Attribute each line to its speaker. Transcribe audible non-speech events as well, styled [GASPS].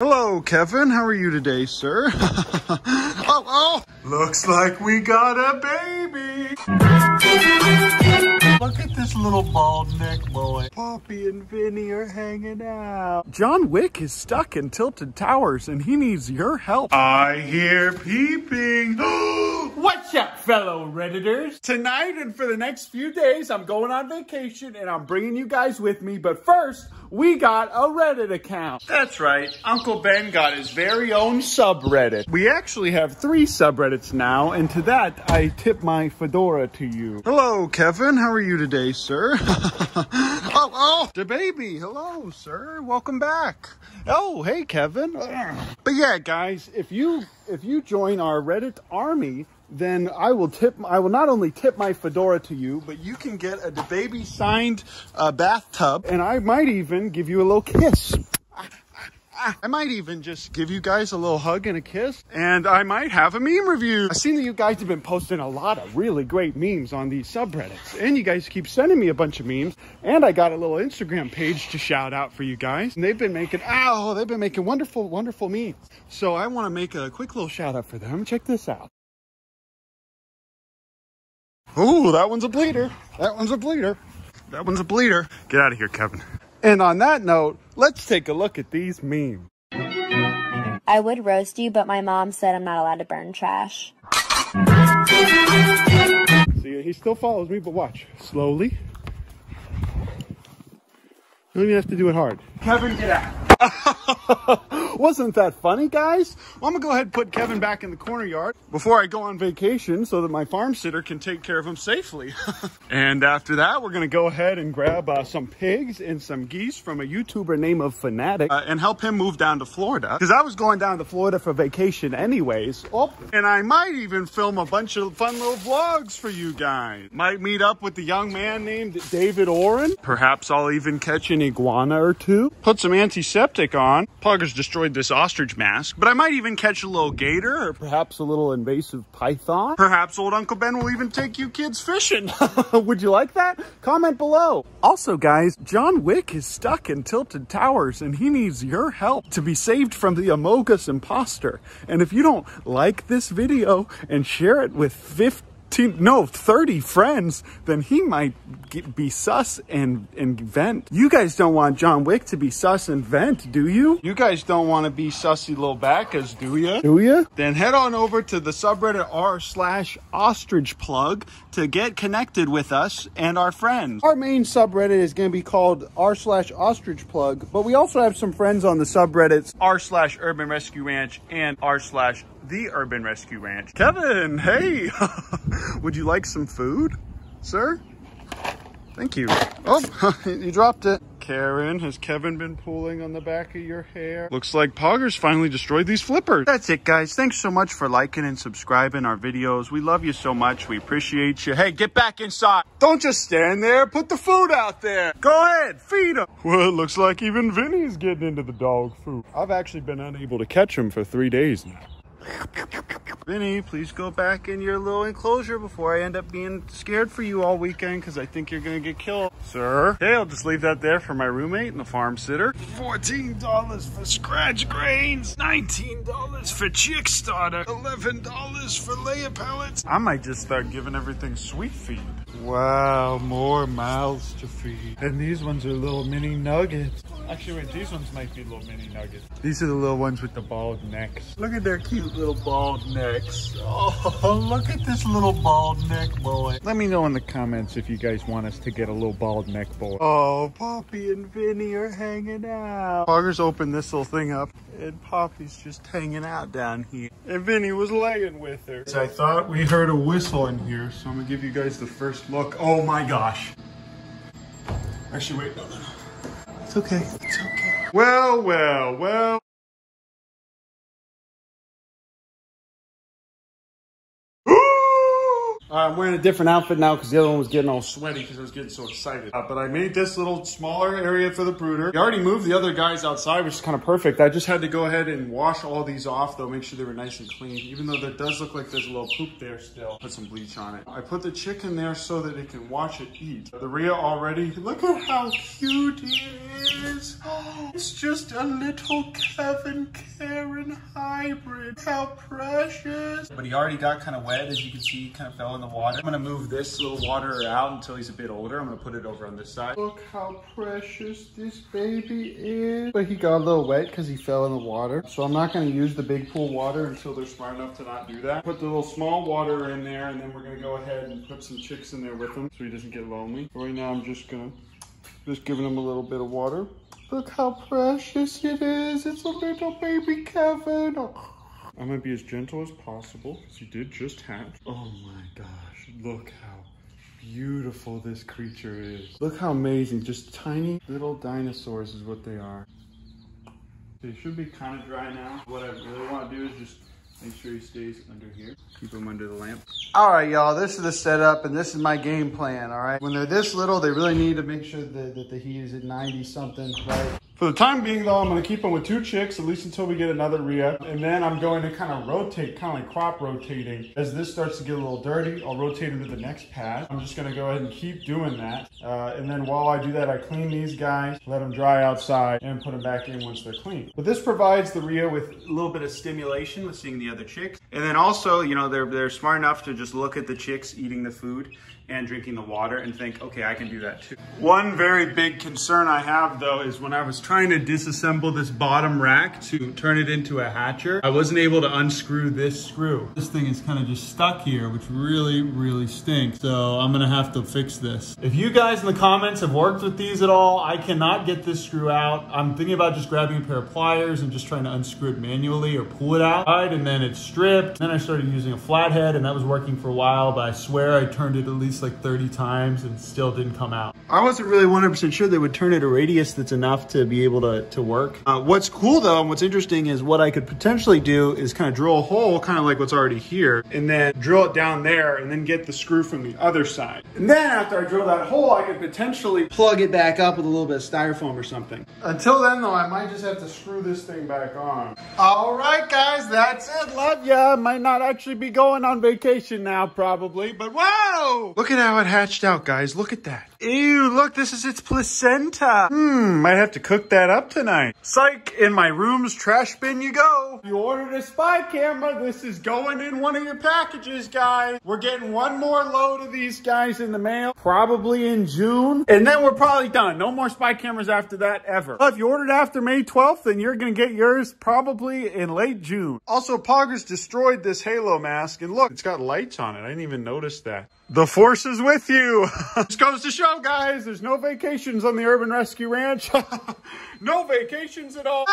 Speaker 1: Hello, Kevin. How are you today, sir? [LAUGHS] oh, oh! Looks like we got a baby. Look at this little bald neck boy. Poppy and Vinny are hanging out. John Wick is stuck in Tilted Towers and he needs your help. I hear peeping. [GASPS]
Speaker 2: What's up, fellow Redditors?
Speaker 1: Tonight and for the next few days, I'm going on vacation and I'm bringing you guys with me. But first, we got a Reddit account. That's right. Uncle Ben got his very own subreddit. We actually have three subreddits now, and to that, I tip my fedora to you. Hello, Kevin. How are you today, sir? [LAUGHS] oh, oh, the baby. Hello, sir. Welcome back. Oh, hey, Kevin. But yeah, guys, if you if you join our Reddit army, then I will tip. I will not only tip my fedora to you, but you can get a baby signed uh, bathtub, and I might even give you a little kiss. I might even just give you guys a little hug and a kiss, and I might have a meme review. I've seen that you guys have been posting a lot of really great memes on these subreddits, and you guys keep sending me a bunch of memes, and I got a little Instagram page to shout out for you guys, and they've been making, ow, they've been making wonderful, wonderful memes. So I want to make a quick little shout out for them. Check this out. Ooh, that one's a bleeder. That one's a bleeder. That one's a bleeder. Get out of here, Kevin. And on that note, let's take a look at these memes.
Speaker 3: I would roast you, but my mom said I'm not allowed to burn trash.
Speaker 1: See, he still follows me, but watch. Slowly. You don't even have to do it hard.
Speaker 2: Kevin, get out. [LAUGHS]
Speaker 1: Wasn't that funny, guys? Well, I'm gonna go ahead and put Kevin back in the corner yard before I go on vacation so that my farm sitter can take care of him safely. [LAUGHS] and after that, we're gonna go ahead and grab uh, some pigs and some geese from a YouTuber named of Fanatic uh, and help him move down to Florida. Because I was going down to Florida for vacation anyways. Oh, and I might even film a bunch of fun little vlogs for you guys. Might meet up with the young man named David Oren. Perhaps I'll even catch an iguana or two. Put some antiseptic on. Poggers destroyed this ostrich mask, but I might even catch a little gator or perhaps a little invasive python. Perhaps old Uncle Ben will even take you kids fishing. [LAUGHS] Would you like that? Comment below. Also, guys, John Wick is stuck in Tilted Towers and he needs your help to be saved from the Amogus imposter. And if you don't like this video and share it with 50 no 30 friends then he might get, be sus and and vent. You guys don't want john wick to be sus and vent do you? You guys don't want to be sussy little backers do you do you then head on over to the subreddit r slash ostrich plug to get connected with us and our friends. Our main subreddit is going to be called r slash ostrich plug but we also have some friends on the subreddits. r slash urban rescue ranch and r slash the Urban Rescue Ranch. Kevin, hey, [LAUGHS] [LAUGHS] would you like some food, sir? Thank you. Oh, [LAUGHS] you dropped it. Karen, has Kevin been pulling on the back of your hair? Looks like Poggers finally destroyed these flippers. That's it, guys. Thanks so much for liking and subscribing our videos. We love you so much. We appreciate you. Hey, get back inside. Don't just stand there. Put the food out there. Go ahead, feed them. [LAUGHS] Well, it looks like even Vinny's getting into the dog food. I've actually been unable to catch him for three days now. Vinny, please go back in your little enclosure before I end up being scared for you all weekend because I think you're going to get killed. Sir? Okay, I'll just leave that there for my roommate and the farm sitter. $14 for scratch grains, $19 for chick starter, $11 for layer pellets. I might just start giving everything sweet feed. Wow, more mouths to feed. And these ones are little mini nuggets. Actually, wait, these ones might be little mini nuggets. These are the little ones with the bald necks. Look at their cute little bald necks. Oh, [LAUGHS] look at this little bald neck boy. Let me know in the comments if you guys want us to get a little bald neck boy. Oh, Poppy and Vinny are hanging out. Poggers opened this little thing up and Poppy's just hanging out down here. And Vinny was laying with her. I thought we heard a whistle in here, so I'm gonna give you guys the first look. Oh my gosh. Actually, wait, no, no, no. It's okay. It's okay. Well, well, well. Uh, I'm wearing a different outfit now because the other one was getting all sweaty because I was getting so excited. Uh, but I made this little smaller area for the brooder. We already moved the other guys outside, which is kind of perfect. I just had to go ahead and wash all these off though, make sure they were nice and clean. Even though there does look like there's a little poop there still. Put some bleach on it. I put the chicken there so that it can watch it eat. The Rhea already, look at how cute it is. [GASPS] It's just a little Kevin Karen hybrid. How precious. But he already got kind of wet, as you can see, kind of fell in the water. I'm gonna move this little water out until he's a bit older. I'm gonna put it over on this side. Look how precious this baby is. But he got a little wet because he fell in the water. So I'm not gonna use the big pool water until they're smart enough to not do that. Put the little small water in there and then we're gonna go ahead and put some chicks in there with him so he doesn't get lonely. Right now I'm just gonna, just giving him a little bit of water. Look how precious it is. It's a little baby Kevin. Oh. I'm gonna be as gentle as possible because he did just hatch. Oh my gosh, look how beautiful this creature is. Look how amazing, just tiny little dinosaurs is what they are. They should be kind of dry now. What I really want to do is just make sure he stays under here. Keep him under the lamp. All right, y'all, this is the setup and this is my game plan, all right? When they're this little, they really need to make sure that, that the heat is at 90 something, right? For the time being though, I'm gonna keep them with two chicks, at least until we get another Rhea. And then I'm going to kind of rotate, kind of like crop rotating. As this starts to get a little dirty, I'll rotate into the next pad. I'm just gonna go ahead and keep doing that. Uh, and then while I do that, I clean these guys, let them dry outside, and put them back in once they're clean. But this provides the Rhea with a little bit of stimulation with seeing the other chicks. And then also, you know, they're, they're smart enough to just look at the chicks eating the food and drinking the water and think, okay, I can do that too. One very big concern I have though is when I was trying to disassemble this bottom rack to turn it into a hatcher, I wasn't able to unscrew this screw. This thing is kind of just stuck here, which really, really stinks. So I'm gonna have to fix this. If you guys in the comments have worked with these at all, I cannot get this screw out. I'm thinking about just grabbing a pair of pliers and just trying to unscrew it manually or pull it out. And then it's stripped. Then I started using a flathead and that was working for a while, but I swear I turned it at least like 30 times and still didn't come out. I wasn't really 100% sure they would turn it a radius that's enough to be able to, to work. Uh, what's cool though, and what's interesting is what I could potentially do is kind of drill a hole, kind of like what's already here, and then drill it down there and then get the screw from the other side. And then after I drill that hole, I could potentially plug it back up with a little bit of styrofoam or something. Until then though, I might just have to screw this thing back on. All right guys, that's it. Love ya. Might not actually be going on vacation now probably, but whoa! Look at how it hatched out guys. Look at that. Ew, look, this is its placenta. Hmm, might have to cook that up tonight. Psych, in my room's trash bin you go. You ordered a spy camera. This is going in one of your packages, guys. We're getting one more load of these guys in the mail, probably in June. And then we're probably done. No more spy cameras after that ever. But if you ordered after May 12th, then you're going to get yours probably in late June. Also, Poggers destroyed this Halo mask. And look, it's got lights on it. I didn't even notice that. The force is with you. [LAUGHS] this goes to show, guys, there's no vacations on the Urban Rescue Ranch. [LAUGHS] no vacations at all.